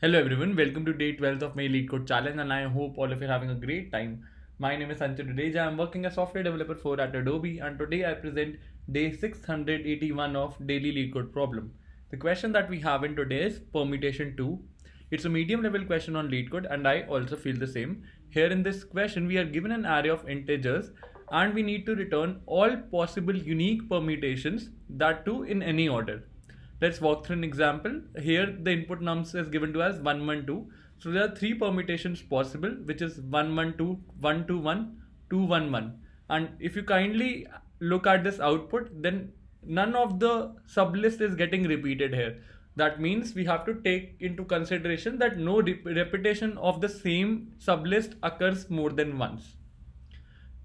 Hello everyone, welcome to day 12 of my LeetCode challenge and I hope all of you are having a great time. My name is Sunchit Dudeja, I'm working as software developer for at Adobe and today I present day 681 of daily LeetCode problem. The question that we have in today is permutation 2. It's a medium level question on LeetCode and I also feel the same. Here in this question we are given an array of integers and we need to return all possible unique permutations that too in any order. Let's walk through an example. Here the input nums is given to us 112. So there are three permutations possible which is 112, 121, 211. And if you kindly look at this output then none of the sublist is getting repeated here. That means we have to take into consideration that no repetition of the same sublist occurs more than once.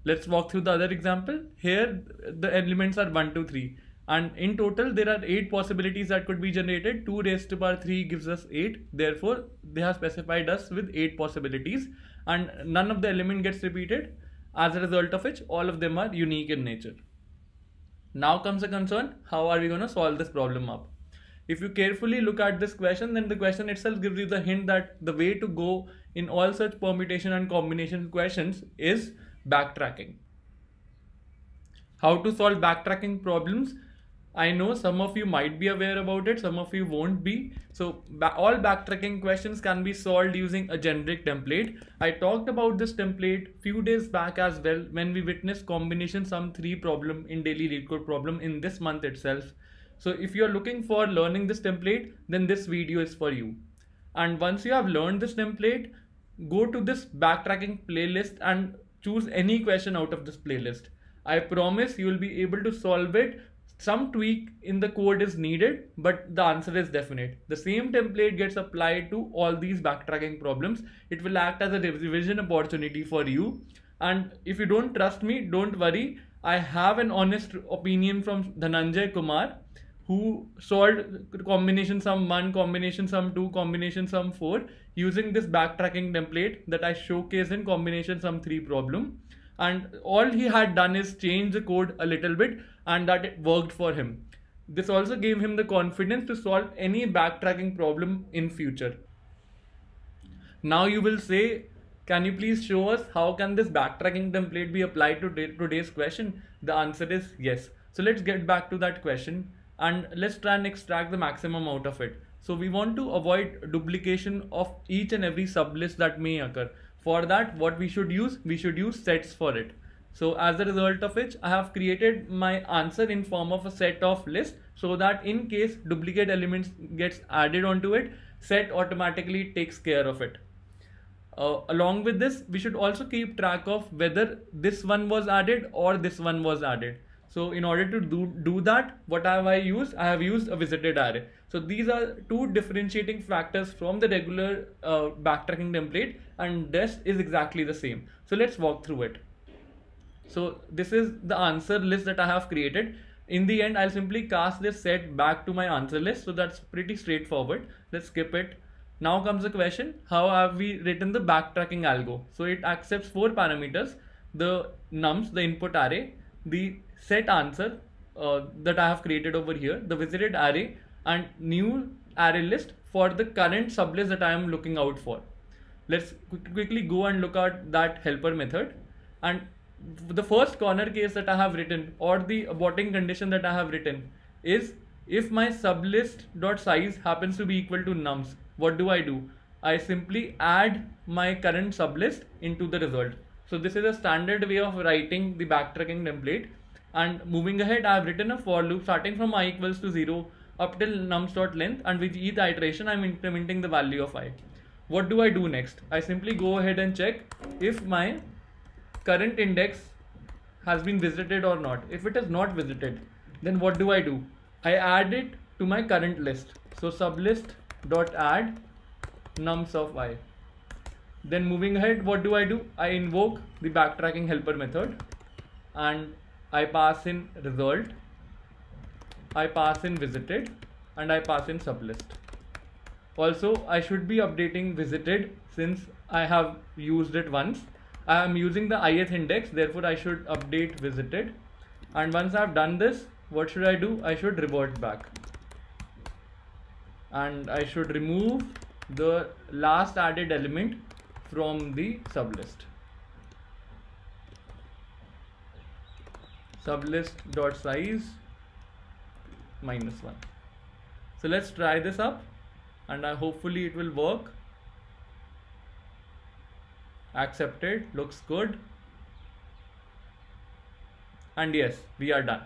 Let's walk through the other example. Here the elements are 1, 2, 3 and in total there are 8 possibilities that could be generated. 2 raised to power 3 gives us 8 therefore they have specified us with 8 possibilities. And none of the element gets repeated. As a result of which all of them are unique in nature. Now comes the concern how are we going to solve this problem up? If you carefully look at this question then the question itself gives you the hint that the way to go in all such permutation and combination questions is backtracking. How to solve backtracking problems I know some of you might be aware about it, some of you won't be. So ba all backtracking questions can be solved using a generic template. I talked about this template few days back as well when we witnessed combination sum 3 problem in daily LeetCode problem in this month itself. So if you're looking for learning this template, then this video is for you. And once you have learned this template, go to this backtracking playlist and choose any question out of this playlist. I promise you will be able to solve it some tweak in the code is needed, but the answer is definite. The same template gets applied to all these backtracking problems. It will act as a revision opportunity for you. And if you don't trust me, don't worry. I have an honest opinion from Dhananjay Kumar who solved combination sum 1, combination sum 2, combination sum 4 using this backtracking template that I showcase in combination sum 3 problem and all he had done is change the code a little bit and that it worked for him. This also gave him the confidence to solve any backtracking problem in future. Now you will say, can you please show us how can this backtracking template be applied to today's question? The answer is yes. So let's get back to that question and let's try and extract the maximum out of it. So we want to avoid duplication of each and every sublist that may occur. For that, what we should use? We should use sets for it. So as a result of which, I have created my answer in form of a set of list so that in case duplicate elements gets added onto it, set automatically takes care of it. Uh, along with this, we should also keep track of whether this one was added or this one was added. So in order to do, do that, what have I used? I have used a visited array. So these are two differentiating factors from the regular uh, backtracking template and this is exactly the same. So let's walk through it. So this is the answer list that I have created. In the end, I'll simply cast this set back to my answer list. So that's pretty straightforward. Let's skip it. Now comes the question, how have we written the backtracking algo? So it accepts four parameters, the nums, the input array, the set answer uh, that I have created over here, the visited array and new array list for the current sublist that I am looking out for. Let's quickly go and look at that helper method. And the first corner case that I have written or the aborting condition that I have written is if my sublist dot size happens to be equal to nums, what do I do? I simply add my current sublist into the result. So this is a standard way of writing the backtracking template and moving ahead, I have written a for loop starting from i equals to 0 up till nums dot length and with each iteration, I'm incrementing the value of i. What do I do next? I simply go ahead and check if my current index has been visited or not. If it is not visited, then what do I do? I add it to my current list. So sublist dot add nums of i. Then moving ahead, what do I do? I invoke the backtracking helper method and I pass in result, I pass in visited and I pass in sublist. Also, I should be updating visited since I have used it once. I am using the ith index, therefore I should update visited. And once I have done this, what should I do? I should revert back. And I should remove the last added element from the sublist. Sublist dot size minus 1. So let's try this up and I hopefully it will work. Accepted, looks good. And yes, we are done.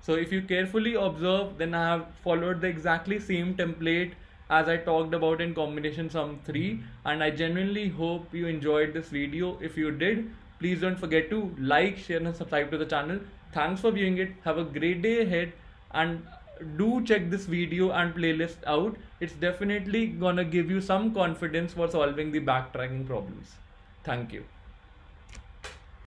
So if you carefully observe, then I have followed the exactly same template as I talked about in combination sum 3 mm-hmm. and I genuinely hope you enjoyed this video. If you did, please don't forget to like, share and subscribe to the channel. Thanks for viewing it. Have a great day ahead and do check this video and playlist out. It's definitely gonna give you some confidence for solving the backtracking problems. Thank you.